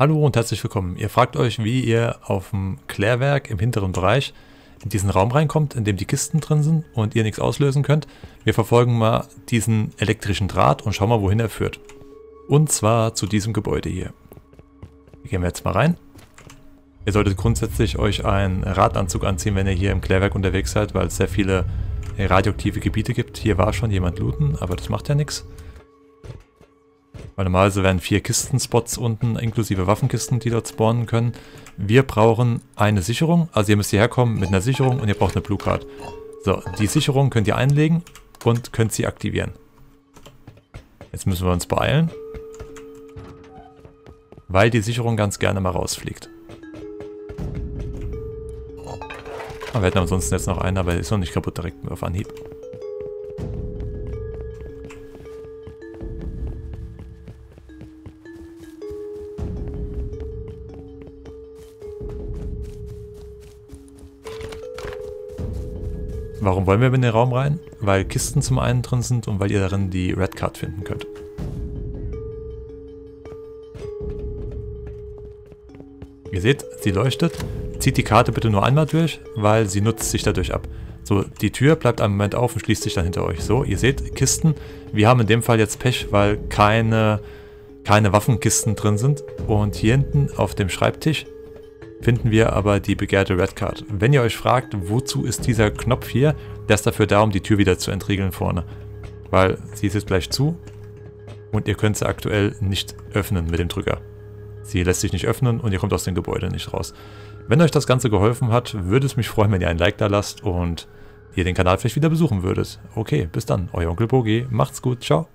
Hallo und herzlich willkommen. Ihr fragt euch, wie ihr auf dem Klärwerk im hinteren Bereich in diesen Raum reinkommt, in dem die Kisten drin sind und ihr nichts auslösen könnt. Wir verfolgen mal diesen elektrischen Draht und schauen mal, wohin er führt. Und zwar zu diesem Gebäude hier. Hier gehen wir jetzt mal rein. Ihr solltet grundsätzlich euch einen Radanzug anziehen, wenn ihr hier im Klärwerk unterwegs seid, weil es sehr viele radioaktive Gebiete gibt. Hier war schon jemand looten, aber das macht ja nichts. Weil normalerweise werden vier Kistenspots unten, inklusive Waffenkisten, die dort spawnen können. Wir brauchen eine Sicherung, also ihr müsst hierher kommen mit einer Sicherung und ihr braucht eine Blue Card. So, die Sicherung könnt ihr einlegen und könnt sie aktivieren. Jetzt müssen wir uns beeilen. Weil die Sicherung ganz gerne mal rausfliegt. Aber wir hätten ansonsten jetzt noch einen, aber ist noch nicht kaputt direkt auf Anhieb. Warum wollen wir in den Raum rein? Weil Kisten zum einen drin sind und weil ihr darin die Red Card finden könnt. Ihr seht, sie leuchtet. Zieht die Karte bitte nur einmal durch, weil sie nutzt sich dadurch ab. So, die Tür bleibt einen Moment auf und schließt sich dann hinter euch. So, ihr seht, Kisten. Wir haben in dem Fall jetzt Pech, weil keine, keine Waffenkisten drin sind. Und hier hinten auf dem Schreibtisch finden wir aber die begehrte Red Card. Wenn ihr euch fragt, wozu ist dieser Knopf hier, der ist dafür da, um die Tür wieder zu entriegeln vorne. Weil sie ist jetzt gleich zu und ihr könnt sie aktuell nicht öffnen mit dem Drücker. Sie lässt sich nicht öffnen und ihr kommt aus dem Gebäude nicht raus. Wenn euch das Ganze geholfen hat, würde es mich freuen, wenn ihr ein Like da lasst und ihr den Kanal vielleicht wieder besuchen würdet. Okay, bis dann, euer Onkel Bogi, macht's gut, ciao.